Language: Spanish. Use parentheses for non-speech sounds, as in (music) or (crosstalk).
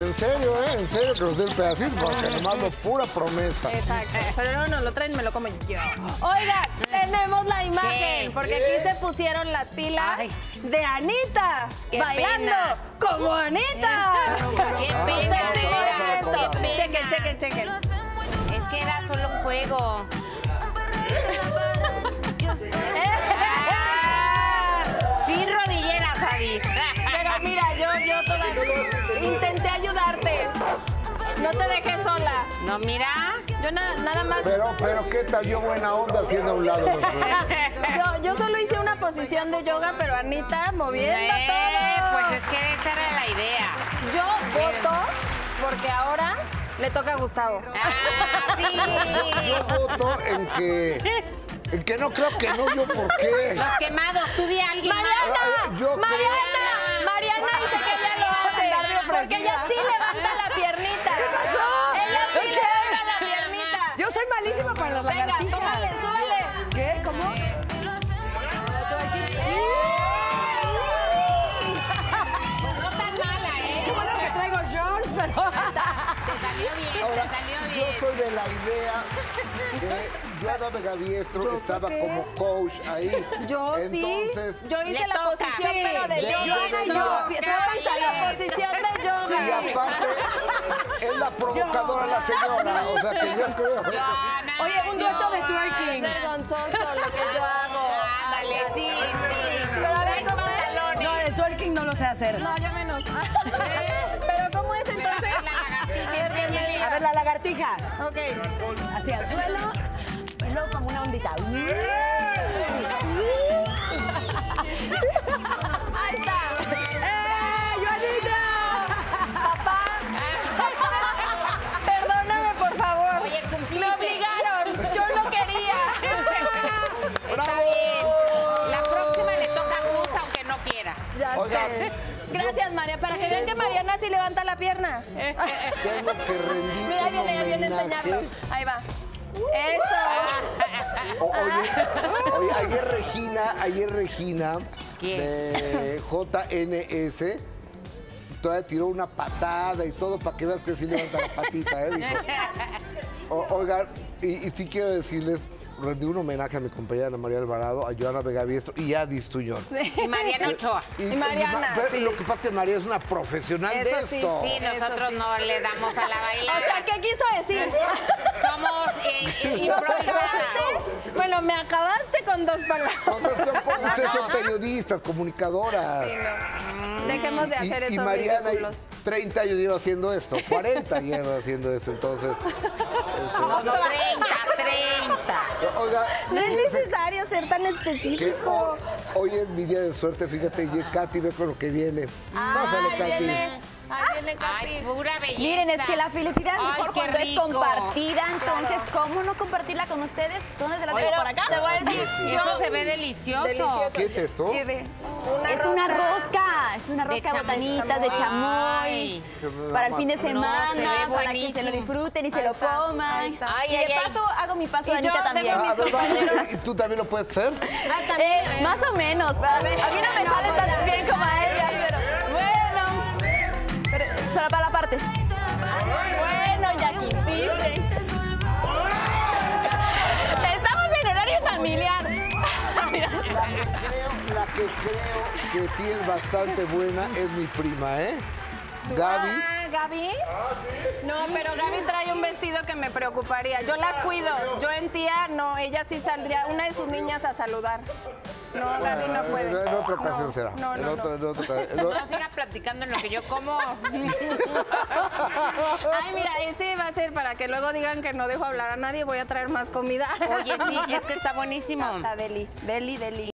En serio, ¿eh? En serio que nos dé el pedacito, porque (laughs) nomás lo pura promesa. Exacto. Pero no, no, lo traen, me lo como yo. Oiga, tenemos la imagen, ¿Qué? porque aquí se pusieron las pilas Ay. de Anita, Qué bailando pena. como Anita. Qué (laughs) pena, qué pena. Chequen, chequen, chequen. Es que era solo un juego. (laughs) Sin rodilleras, Adis. Pero mira, yo, yo todavía intenté ayudarte. No te dejé sola. No, mira. Yo na- nada más. Pero, pero, ¿qué tal yo buena onda haciendo a un lado? los? (laughs) Yo, yo solo hice una posición de yoga, pero Anita moviendo Eh, todo. pues es que esa era la idea. Yo voto porque ahora le toca a Gustavo. Ah, sí. Yo voto en que, en que no creo que no, yo por qué. Los quemados, tú di a alguien. Mariana, Yo Mariana, creo- pero... Te salió (laughs) bien, Ahora, te salió yo bien. soy de la idea de Joana Megaviestro estaba como coach ahí. Yo Entonces, sí. Yo hice la toca. posición, Sí, pero de le yoga. Yo. Yo hice la posición de yoga. y aparte es la provocadora la señora, o sea que yo creo. Joana, Oye, un dueto de Es twerking. vergonzoso lo que yo hago. Ándale, sí, sí. Pero a ver, ¿cómo es? No, el twerking no lo sé hacer. No, yo menos. (laughs) lagartija. Ok. Hacia el suelo. Y luego como una ondita. (laughs) Gracias, María. Para que vean que Mariana sí levanta la pierna. Tengo que rendir Mira, viene, ahí viene a homenaje. enseñarlo. Ahí va. Eso. O- oye, oye, ayer Regina, ayer Regina ¿Quién? de JNS todavía tiró una patada y todo para que veas que sí levanta la patita, ¿eh? Dijo. (laughs) O- oigan, y, y sí quiero decirles, rendí un homenaje a mi compañera Ana María Alvarado, a Joana Vega Biestro y a Distuñón. (laughs) Y Mariana Ochoa. Y, Y Mariana, pero sí. Lo que pasa es que María es una profesional de Eso esto. Sí, nosotros no le damos a la (laughs) O bailada. sea, ¿qué quiso decir? (laughs) Somos eh, ¿Y improvisadas. Bueno, me acabaste con dos palabras. Entonces, son como- ustedes son periodistas, comunicadoras. Dejemos de Y- hacer y, esos Mariana ridículos. 30 años lleva haciendo esto, 40 lleva haciendo esto, entonces. No, 30, 30. Oiga, No es necesario ser tan que específico. hoy, hoy es mi día de suerte, fíjate, y Katy ve con lo que viene. Pásale, Ahí Katy. viene, ahí viene Ay, pura belleza. Miren, es que la felicidad es mejor qué cuando es rico. compartida. Entonces, ¿cómo no compartirla con ustedes? ¿Dónde se la tengo Pero por acá? te voy a decir, Eso se ve delicioso. Delicioso. ¿Qué es esto? Una Es una rosca. es una rosca chamoy, botanitas de chamoy. Para el fin de se ve semana, para que se lo disfruten y se lo coman. Ay, y de ay, ay. paso hago mi paso Y de yo Anita también. A ver. ¿y tú también lo puedes hacer? Ah, también. Eh, más o menos, a, ver, a mí no me sale tan bien como a Bueno, ya quisiste. Estamos en horario familiar. La que creo que sí es bastante buena es mi prima, ¿eh? Gaby. Ah, ¿Gaby? No, pero Gaby trae un vestido que me preocuparía. Yo las cuido. Yo en tía, no, ella sí saldría, una de sus niñas a saludar. No, Gaby no puede. En, otra ocasión No, será. No, en no, otra, no. en otra ocasión. En o- No siga platicando en lo que yo como. (laughs) Ay, mira, ese va a ser para que luego digan que no dejo hablar a nadie. Voy a traer más comida. Oye, sí, es que (laughs) está buenísimo. Está deli, deli, deli.